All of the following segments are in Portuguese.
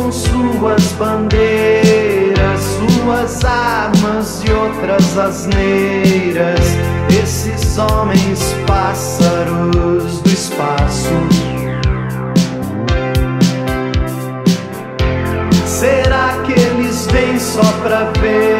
com suas bandeiras, suas armas e outras asneiras. Esses homens pássaros do espaço. Será que eles vêm só pra ver?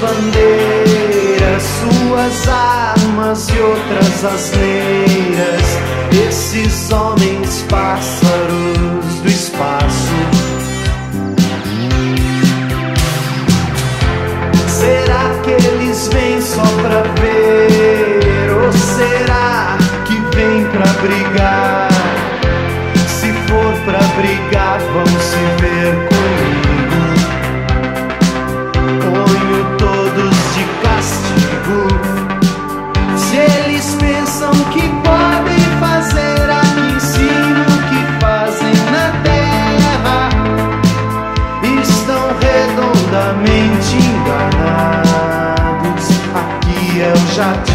bandeiras, suas armas e outras asneiras. Esses homens pássaros. já